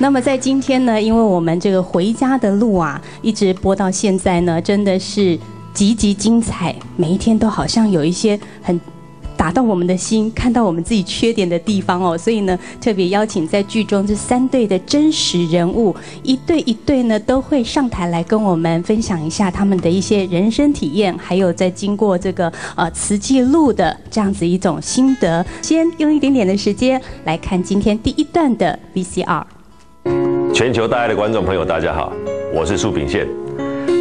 那么在今天呢，因为我们这个回家的路啊，一直播到现在呢，真的是极其精彩，每一天都好像有一些很。打到我们的心，看到我们自己缺点的地方哦，所以呢，特别邀请在剧中这三对的真实人物，一对一对呢，都会上台来跟我们分享一下他们的一些人生体验，还有在经过这个呃瓷器路的这样子一种心得。先用一点点的时间来看今天第一段的 VCR。全球大爱的观众朋友，大家好，我是苏炳宪。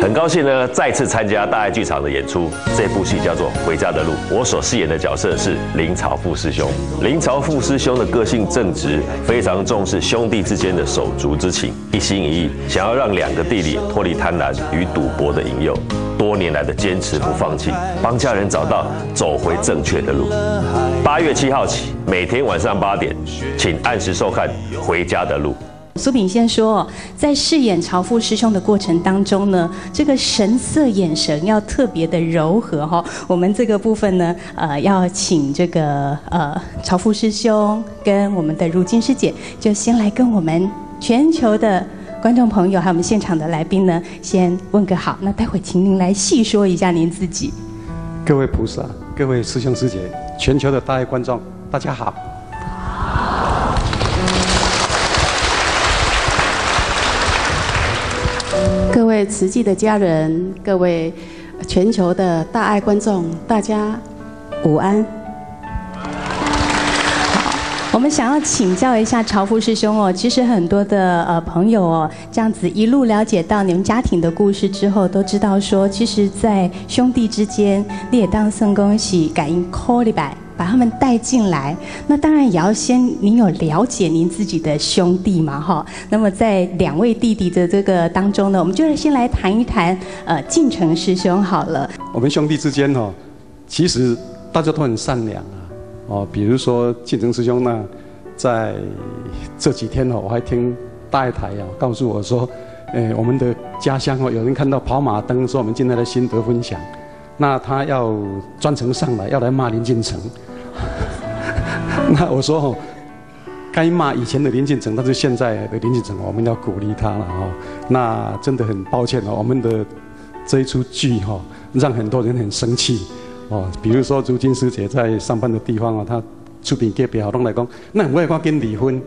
很高兴呢，再次参加大爱剧场的演出。这部戏叫做《回家的路》，我所饰演的角色是林朝富师兄。林朝富师兄的个性正直，非常重视兄弟之间的手足之情，一心一意想要让两个弟弟脱离贪婪与赌博的引诱，多年来的坚持不放弃，帮家人找到走回正确的路。八月七号起，每天晚上八点，请按时收看《回家的路》。苏炳先说，在饰演朝父师兄的过程当中呢，这个神色眼神要特别的柔和哈。我们这个部分呢，呃，要请这个呃朝父师兄跟我们的如今师姐，就先来跟我们全球的观众朋友还有我们现场的来宾呢，先问个好。那待会请您来细说一下您自己。各位菩萨，各位师兄师姐，全球的大爱观众，大家好。位慈济的家人，各位全球的大爱观众，大家午安。我们想要请教一下朝福师兄哦，其实很多的呃朋友哦，这样子一路了解到你们家庭的故事之后，都知道说，其实，在兄弟之间，你也当圣恭喜感应 call 礼拜。把他们带进来，那当然也要先您有了解您自己的兄弟嘛，哈。那么在两位弟弟的这个当中呢，我们就先来谈一谈呃晋城师兄好了。我们兄弟之间哦，其实大家都很善良啊，哦，比如说晋城师兄呢，在这几天哦，我还听大台啊告诉我说，诶，我们的家乡哦，有人看到跑马灯，说我们今天的心得分享，那他要专程上来要来骂林晋城。那我说哦，该骂以前的林建成，但是现在的林建成，我们要鼓励他了哦。那真的很抱歉哦，我们的这一出剧哈，让很多人很生气哦。比如说，如今师姐在上班的地方啊，她出品给别好东来讲，那我也要跟离婚。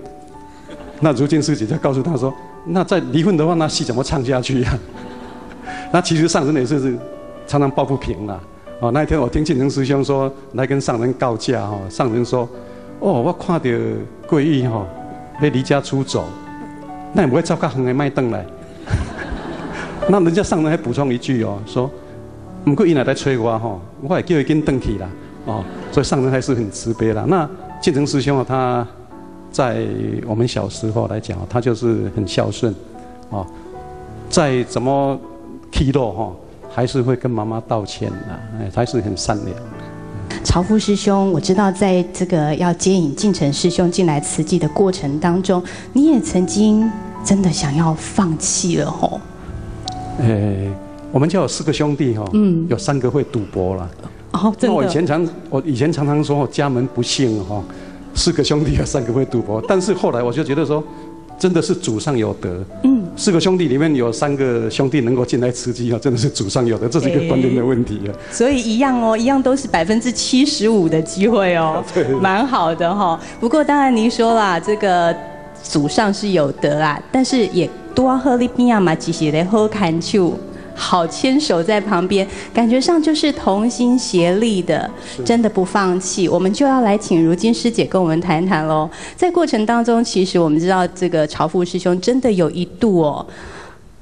那如今师姐就告诉他说，那再离婚的话，那戏怎么唱下去呀？那其实上人也是是常常抱不平啊。哦，那一天我听庆成师兄说来跟上人告假哈，上人说，哦，我看到桂玉哈要离家出走，那也不会照到横的麦凳来。那人家上人还补充一句哦，说，不过伊奶在催我哈，我也叫伊跟邓去啦，哦，所以上人还是很慈悲啦。那建成师兄啊，他在我们小时候来讲，他就是很孝顺，哦，再怎么起落哈。还是会跟妈妈道歉的，哎，还是很善良。曹副师兄，我知道在这个要接引进城师兄进来慈济的过程当中，你也曾经真的想要放弃了吼。哎，我们家有四个兄弟哈，嗯，有三个会赌博了。哦，真的。我以前常我以前常常说家门不幸哈，四个兄弟有三个会赌博，但是后来我就觉得说。真的是祖上有德。嗯，四个兄弟里面有三个兄弟能够进来吃鸡啊，真的是祖上有德，这是一个观念的问题啊。所以一样哦，一样都是百分之七十五的机会哦，蛮好的哈。不过当然您说啦，这个祖上是有德啊，但是也多喝利比亚嘛，其实来喝看酒。好牵手在旁边，感觉上就是同心协力的，真的不放弃。我们就要来请如今师姐跟我们谈谈喽。在过程当中，其实我们知道这个朝父师兄真的有一度哦，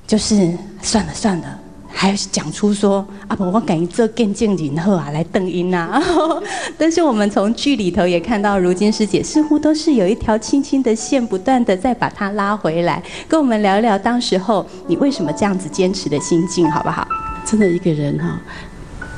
就是算了算了。还讲出说啊不，我感觉这更正经后啊来邓音呐。但是我们从剧里头也看到，如今师姐似乎都是有一条轻轻的线，不断的在把它拉回来。跟我们聊聊当时候你为什么这样子坚持的心境，好不好？真的一个人哈，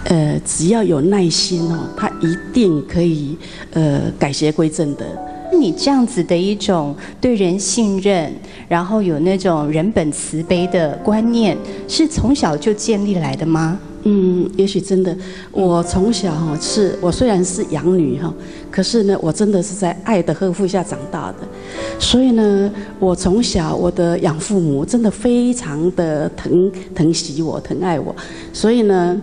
呃，只要有耐心哦，他一定可以呃改邪归正的。你这样子的一种对人信任，然后有那种人本慈悲的观念，是从小就建立来的吗？嗯，也许真的，我从小哈是，我虽然是养女哈，可是呢，我真的是在爱的呵护下长大的，所以呢，我从小我的养父母真的非常的疼疼惜我，疼爱我，所以呢。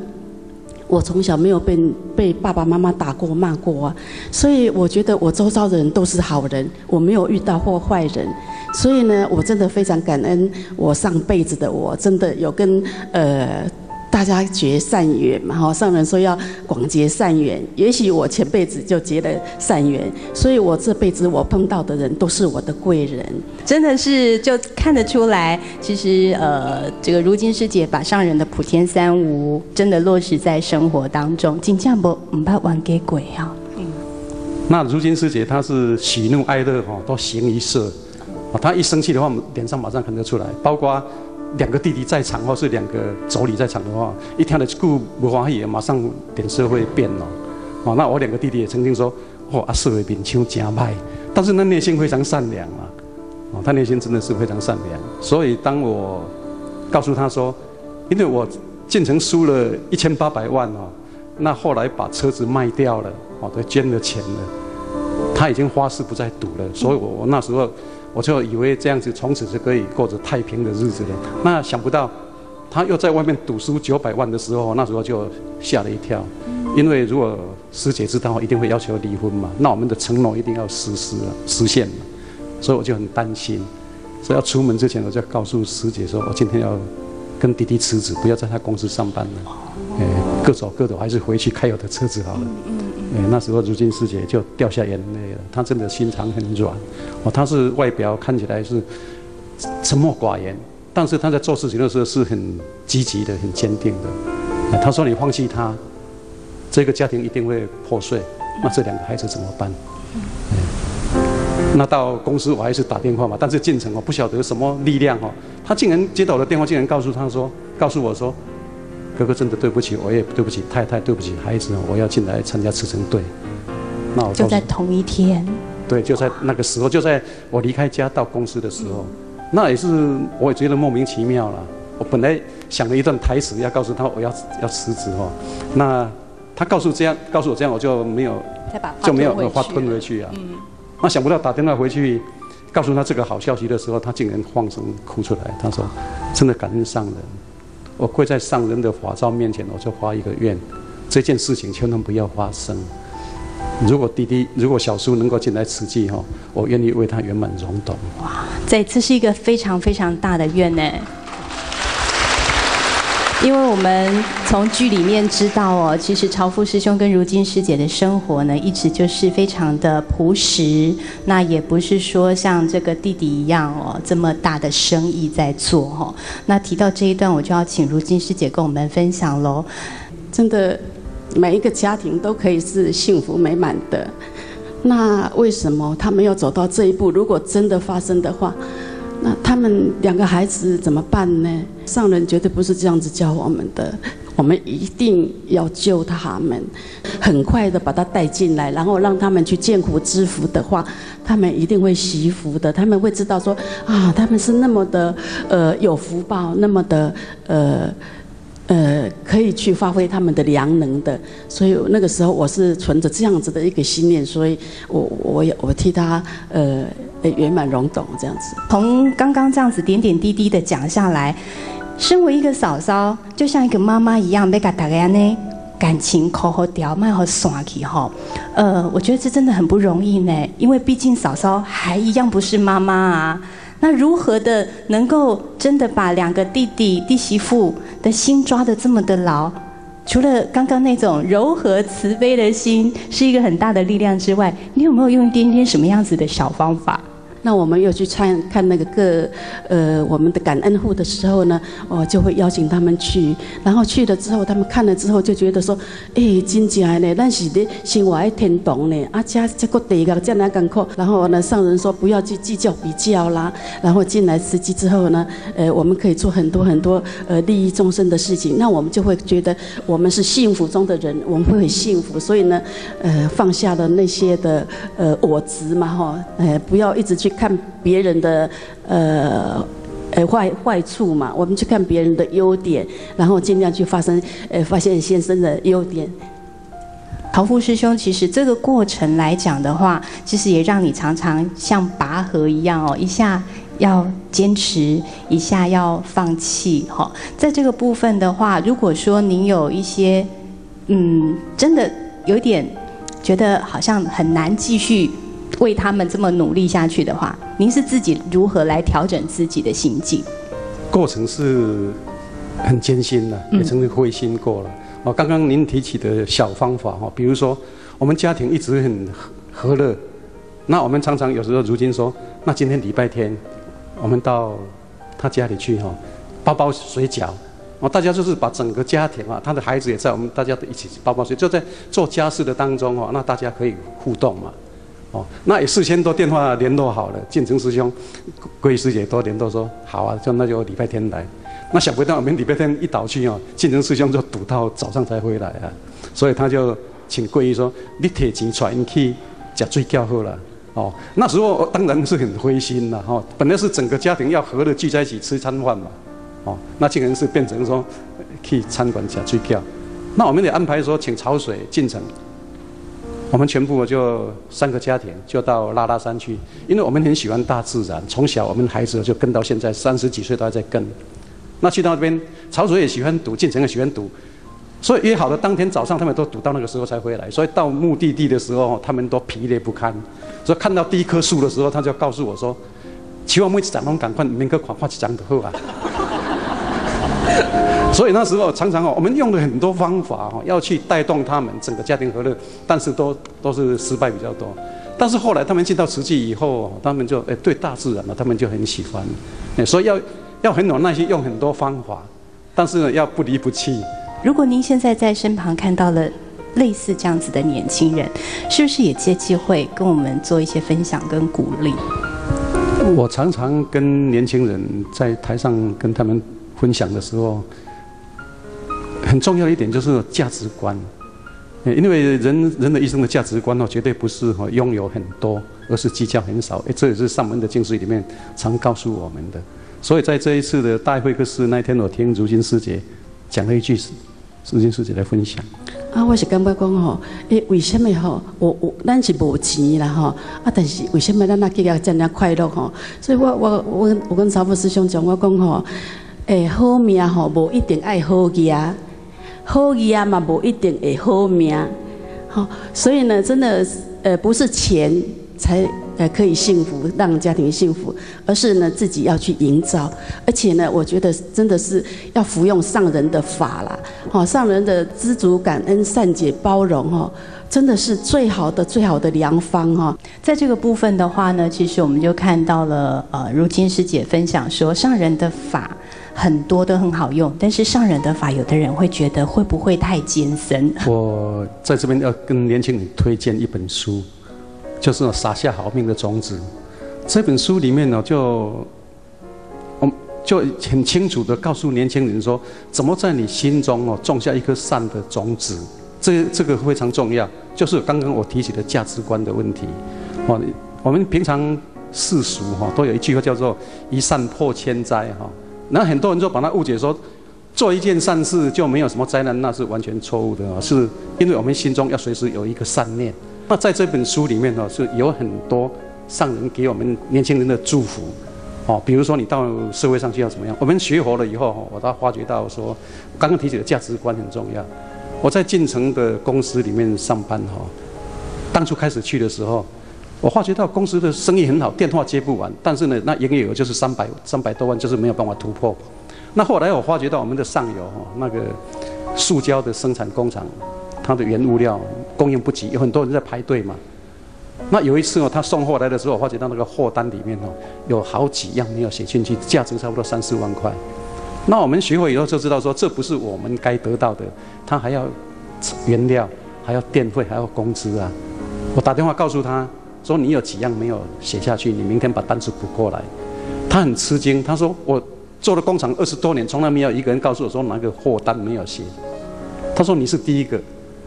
我从小没有被被爸爸妈妈打过骂过啊，所以我觉得我周遭的人都是好人，我没有遇到过坏人，所以呢，我真的非常感恩我上辈子的我真的有跟呃。大家结善缘嘛，哈，上人说要广结善缘，也许我前辈子就结了善缘，所以我这辈子我碰到的人都是我的贵人，真的是就看得出来，其实呃，这个如今师姐把上人的普天三无真的落实在生活当中，金匠不唔怕还给鬼啊。嗯，那如今师姐她是喜怒哀乐哈都形于色，啊，她一生气的话，脸上马上看得出来，包括。两个弟弟在场，或是两个妯娌在场的话，一听到顾不欢喜，马上脸色会变。哦，那我两个弟弟也曾经说：“哦，阿四的面腔真歹。”但是那内心非常善良啊。哦，他内心真的是非常善良。所以当我告诉他说：“因为我建成输了一千八百万哦，那后来把车子卖掉了，哦，都捐了钱了，他已经发誓不再赌了。”所以我我那时候。我就以为这样子从此就可以过着太平的日子了。那想不到，他又在外面赌输九百万的时候，那时候就吓了一跳。因为如果师姐知道，一定会要求离婚嘛。那我们的承诺一定要实施了，实现嘛。所以我就很担心。所以要出门之前，我就告诉师姐说：“我今天要跟弟弟辞职，不要在他公司上班了。哎，各走各的，还是回去开我的车子好了。”哎，那时候如今师姐就掉下眼泪了。她真的心肠很软，哦，她是外表看起来是沉默寡言，但是她在做事情的时候是很积极的、很坚定的。她说：“你放弃他，这个家庭一定会破碎。那这两个孩子怎么办？”那到公司我还是打电话嘛，但是进城我不晓得什么力量哦，他竟然接到我的电话，竟然告诉他说：“告诉我说。”哥哥真的对不起，我也对不起太太，对不起孩子，我要进来参加慈诚队。那我就在同一天，对，就在那个时候，就在我离开家到公司的时候，那也是我也觉得莫名其妙了。我本来想了一段台词要告诉他我要要辞职哦，那他告诉这样告诉我这样，我就没有就没有把话吞回去啊。那想不到打电话回去告诉他这个好消息的时候，他竟然放声哭出来，他说：“真的感恩上人。”我跪在上人的法照面前，我就发一个愿，这件事情千万不要发生。如果弟弟，如果小叔能够进来慈济哈，我愿意为他圆满融懂。哇，这这是一个非常非常大的愿呢。因为我们从剧里面知道哦，其实朝父师兄跟如今师姐的生活呢，一直就是非常的朴实。那也不是说像这个弟弟一样哦，这么大的生意在做哈。那提到这一段，我就要请如今师姐跟我们分享喽。真的，每一个家庭都可以是幸福美满的。那为什么他没有走到这一步？如果真的发生的话？那他们两个孩子怎么办呢？上人绝对不是这样子教我们的，我们一定要救他们，很快的把他带进来，然后让他们去见苦知福的话，他们一定会惜福的。他们会知道说啊，他们是那么的呃有福报，那么的呃。呃，可以去发挥他们的良能的，所以那个时候我是存着这样子的一个心念，所以我我也我替他呃圆满融懂这样子。从刚刚这样子点点滴滴的讲下来，身为一个嫂嫂，就像一个妈妈一样，被给大家呢感情口好掉，蛮好耍起哈。呃，我觉得这真的很不容易呢，因为毕竟嫂嫂还一样不是妈妈啊。那如何的能够真的把两个弟弟弟媳妇的心抓得这么的牢？除了刚刚那种柔和慈悲的心是一个很大的力量之外，你有没有用一点点什么样子的小方法？那我们又去参看那个各呃我们的感恩户的时候呢，我就会邀请他们去，然后去了之后，他们看了之后就觉得说，哎，真正呢，咱是的生活还天堂呢，啊，这这个地个这样艰苦，然后呢，上人说不要去计较比较啦，然后进来实际之后呢，呃，我们可以做很多很多呃利益众生的事情，那我们就会觉得我们是幸福中的人，我们会很幸福，所以呢，呃，放下了那些的呃我执嘛哈，呃，不要一直去。看别人的呃呃坏坏处嘛，我们去看别人的优点，然后尽量去发生呃发现先生的优点。陶富师兄，其实这个过程来讲的话，其实也让你常常像拔河一样哦，一下要坚持，一下要放弃哈。在这个部分的话，如果说您有一些嗯，真的有点觉得好像很难继续为他们这么努力下去的话，您是自己如何来调整自己的心境？过程是很艰辛的，也曾经灰心过了。哦，刚刚您提起的小方法哈，比如说我们家庭一直很和乐，那我们常常有时候如今说，那今天礼拜天，我们到他家里去哈，包包水饺，哦，大家就是把整个家庭啊，他的孩子也在，我们大家都一起包包水，就在做家事的当中哦，那大家可以互动嘛，哦，那也事先都电话联络好了，建成师兄、桂师姐都联络说好啊，就那就礼拜天来。那想不到我们礼拜天一倒去哦，进城师兄就堵到早上才回来啊，所以他就请桂姨说：“你提钱传去吃水饺好了。”哦，那时候当然是很灰心了哈。本来是整个家庭要和乐聚在一起吃餐饭嘛，哦，那竟然是变成说去餐馆吃水饺。那我们得安排说请潮水进城，我们全部就三个家庭就到拉拉山去，因为我们很喜欢大自然，从小我们孩子就跟到现在三十几岁都还在跟。那去到那边，潮水也喜欢赌，进城也喜欢赌，所以约好的当天早上，他们都赌到那个时候才回来。所以到目的地的时候，他们都疲累不堪。所以看到第一棵树的时候，他就告诉我说：“希望每次长龙赶快明个款款去长的好啊。”所以那时候常常哦，我们用了很多方法哦，要去带动他们整个家庭和乐，但是都都是失败比较多。但是后来他们进到瓷器以后，他们就哎对大自然了，他们就很喜欢。哎，所以要。要很有耐心，用很多方法，但是呢，要不离不弃。如果您现在在身旁看到了类似这样子的年轻人，是不是也借机会跟我们做一些分享跟鼓励？我常常跟年轻人在台上跟他们分享的时候，很重要一点就是价值观。因为人人的一生的价值观哦，绝对不是拥有很多，而是计较很少。这也是上门的经书里面常告诉我们的。所以在这一次的大会课室那天，我听如金师姐讲了一句，如金师姐来分享。啊，我是感觉讲吼，诶，为什么吼，我我咱是无钱啦吼，啊，但是为什么咱那计较这样快乐吼？所以我我我我跟曹副师兄讲，我讲吼，诶，好命吼，无一定爱好啊，好啊嘛，无一定会好命。好，所以呢，真的，呃，不是钱才。呃，可以幸福，让家庭幸福，而是呢自己要去营造，而且呢，我觉得真的是要服用上人的法啦，好，上人的知足感恩、善解包容，哈，真的是最好的、最好的良方，哈。在这个部分的话呢，其实我们就看到了，呃，如今师姐分享说，上人的法很多都很好用，但是上人的法，有的人会觉得会不会太艰深？我在这边要跟年轻人推荐一本书。就是撒下好命的种子，这本书里面呢，就，我就很清楚的告诉年轻人说，怎么在你心中哦种下一颗善的种子，这这个非常重要。就是刚刚我提起的价值观的问题，哦，我们平常世俗哈都有一句话叫做一善破千灾哈，那很多人就把它误解说，做一件善事就没有什么灾难，那是完全错误的啊，是因为我们心中要随时有一个善念。那在这本书里面呢，是有很多上人给我们年轻人的祝福，哦，比如说你到社会上去要怎么样？我们学佛了以后，我倒发觉到说，刚刚提起的价值观很重要。我在进城的公司里面上班哈，当初开始去的时候，我发觉到公司的生意很好，电话接不完，但是呢，那营业额就是三百三百多万，就是没有办法突破。那后来我发觉到我们的上游哈，那个塑胶的生产工厂。它的原物料供应不及，有很多人在排队嘛。那有一次哦，他送货来的时候，我发觉到那个货单里面哦，有好几样没有写进去，价值差不多三四万块。那我们学会以后就知道说，这不是我们该得到的，他还要原料，还要电费，还要工资啊。我打电话告诉他说，你有几样没有写下去，你明天把单子补过来。他很吃惊，他说我做了工厂二十多年，从来没有一个人告诉我说哪个货单没有写。他说你是第一个。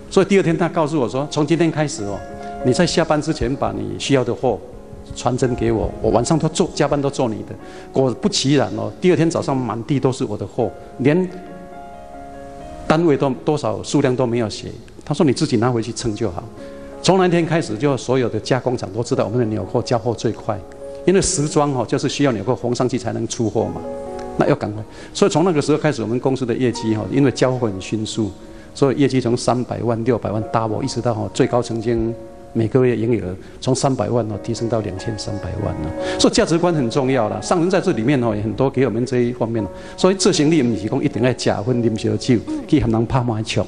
所以第二天他告诉我说：“从今天开始哦，你在下班之前把你需要的货传真给我，我晚上都做加班都做你的。果不其然哦，第二天早上满地都是我的货，连单位都多少数量都没有写。他说你自己拿回去称就好。从那天开始，就所有的加工厂都知道我们的纽扣交货最快，因为时装哦就是需要纽扣缝上去才能出货嘛，那要赶快。所以从那个时候开始，我们公司的业绩哈，因为交货很迅速，所以业绩从三百万、六百万 double 一直到哈最高曾经每个月营业额从三百万哦提升到两千三百万了。所以价值观很重要了，上人在这里面哦也很多给我们这一方面。所以执行力不是讲一定要假婚啉小酒，去和人拍马枪，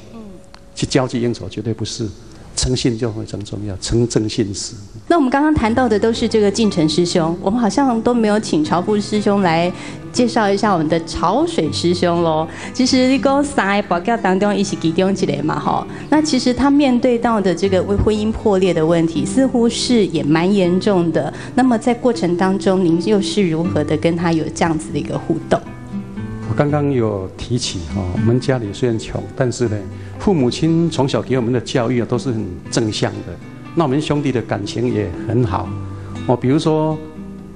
去交际应酬绝对不是。诚信就非常重要，诚正信实。那我们刚刚谈到的都是这个进城师兄，我们好像都没有请潮富师兄来介绍一下我们的潮水师兄喽。其实你讲三个报告当中一起其中起来嘛，哈。那其实他面对到的这个为婚姻破裂的问题，似乎是也蛮严重的。那么在过程当中，您又是如何的跟他有这样子的一个互动？我刚刚有提起哈，我们家里虽然穷，但是呢。父母亲从小给我们的教育啊，都是很正向的。那我们兄弟的感情也很好。哦，比如说，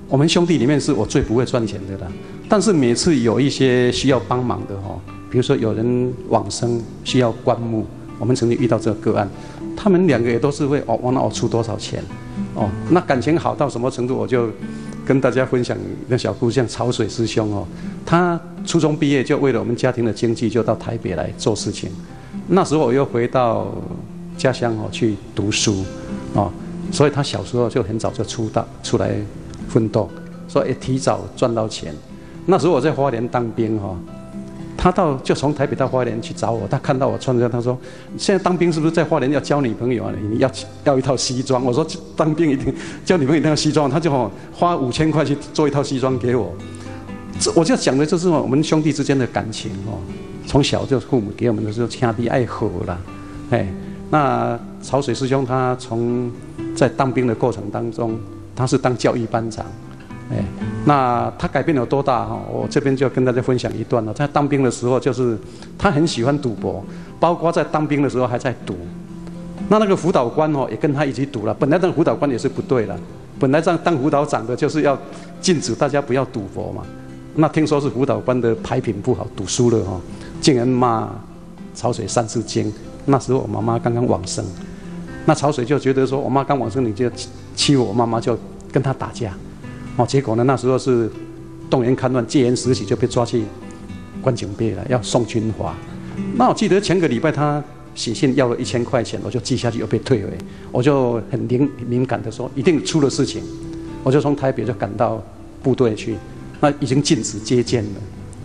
我们兄弟里面是我最不会赚钱的了。但是每次有一些需要帮忙的哈，比如说有人往生需要棺木，我们曾经遇到这个个案，他们两个也都是会哦往，那我出多少钱？哦，那感情好到什么程度？我就跟大家分享一个小故事，像潮水师兄哦，他初中毕业就为了我们家庭的经济，就到台北来做事情。那时候我又回到家乡哦去读书，哦，所以他小时候就很早就出道出来奋斗，所以提早赚到钱。那时候我在花莲当兵哈，他到就从台北到花莲去找我，他看到我穿着，他说：“现在当兵是不是在花莲要交女朋友啊？你要要一套西装。”我说：“当兵一定交女朋友一定要西装。”他就花五千块去做一套西装给我。这我就讲的就是我们兄弟之间的感情哦。从小就父母给我们的时候，兄弟爱和啦，哎，那潮水师兄他从在当兵的过程当中，他是当教育班长，哎，那他改变有多大哈？我这边就要跟大家分享一段了。在当兵的时候，就是他很喜欢赌博，包括在当兵的时候还在赌。那那个辅导官哦，也跟他一起赌了。本来当辅导官也是不对了，本来这样当辅导长的就是要禁止大家不要赌博嘛。那听说是辅导官的牌品不好，赌输了哈。竟然骂潮水三字经，那时候我妈妈刚刚往生，那潮水就觉得说，我妈刚往生，你就欺负我妈妈，就跟他打架，哦，结果呢，那时候是动员戡乱，戒严时期就被抓去关警备了，要送军华。那我记得前个礼拜他写信要了一千块钱，我就记下去，又被退回，我就很敏敏感的说，一定出了事情，我就从台北就赶到部队去，那已经禁止接见了，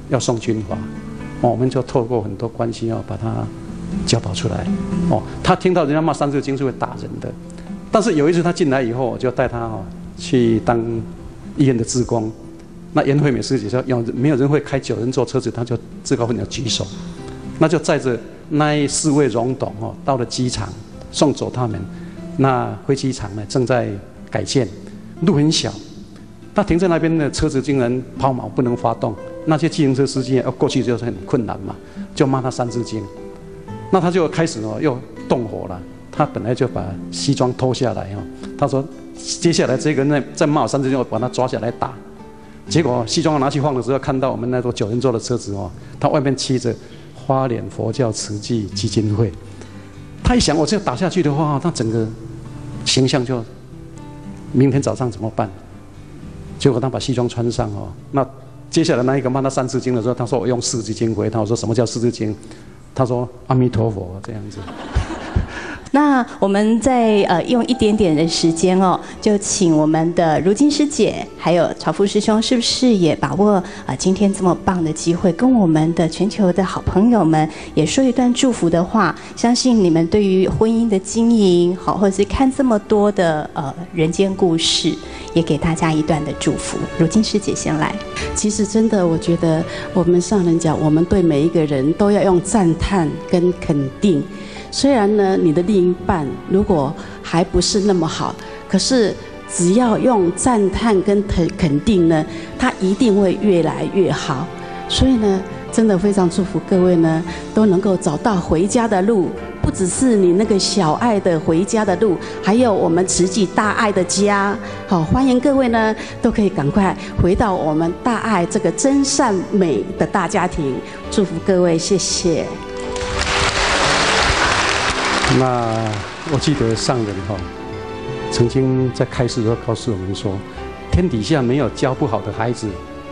要送军华。我们就透过很多关系要，把他教导出来。哦，他听到人家骂《三字经》是会打人的。但是有一次他进来以后，我就带他哦去当医院的职工。那严惠美师姐说，有没有人会开九人座车子？他就自告奋勇举手。那就载着那四位荣董哦，到了机场送走他们。那飞机场呢正在改建，路很小，他停在那边的车子竟然抛锚，不能发动。那些自行车司机要过去就是很困难嘛，就骂他三字经，那他就开始哦又动火了。他本来就把西装脱下来哦，他说接下来这个人再骂三字经，我把他抓下来打。结果西装拿去放的时候，看到我们那座九人座的车子哦，他外面漆着花脸佛教慈济基金会。他一想，我这样打下去的话，他整个形象就明天早上怎么办？结果他把西装穿上哦，那。接下来那一个骂他三字经的时候，他说我用四字经回他。我说什么叫四字经？他说阿弥陀佛这样子。那我们再呃用一点点的时间哦，就请我们的如今师姐还有朝富师兄，是不是也把握啊今天这么棒的机会，跟我们的全球的好朋友们也说一段祝福的话？相信你们对于婚姻的经营，好，或者是看这么多的呃人间故事，也给大家一段的祝福。如今师姐先来。其实真的，我觉得我们上人讲，我们对每一个人都要用赞叹跟肯定。虽然呢，你的另一半如果还不是那么好，可是只要用赞叹跟肯肯定呢，他一定会越来越好。所以呢，真的非常祝福各位呢，都能够找到回家的路，不只是你那个小爱的回家的路，还有我们慈济大爱的家。好，欢迎各位呢，都可以赶快回到我们大爱这个真善美的大家庭。祝福各位，谢谢。那我记得上人哈，曾经在开始的时候告诉我们说，天底下没有教不好的孩子，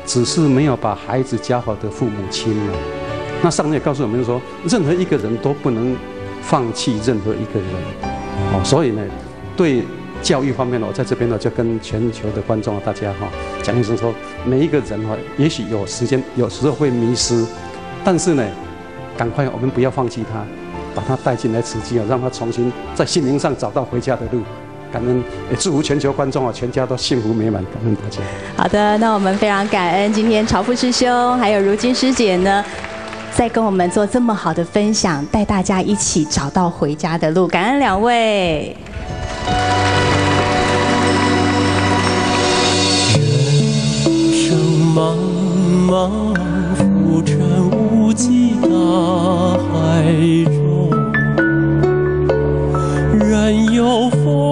只是没有把孩子教好的父母亲了。那上人也告诉我们说，任何一个人都不能放弃任何一个人。哦，所以呢，对教育方面呢，我在这边呢就跟全球的观众大家哈讲一声说，每一个人哈，也许有时间有时候会迷失，但是呢，赶快我们不要放弃他。把他带进来慈济啊，让他重新在心灵上找到回家的路。感恩，也祝福全球观众啊，全家都幸福美满。感恩大家。好的，那我们非常感恩今天朝富师兄还有如今师姐呢，在跟我们做这么好的分享，带大家一起找到回家的路。感恩两位。人生茫茫，浮沉无际大海有风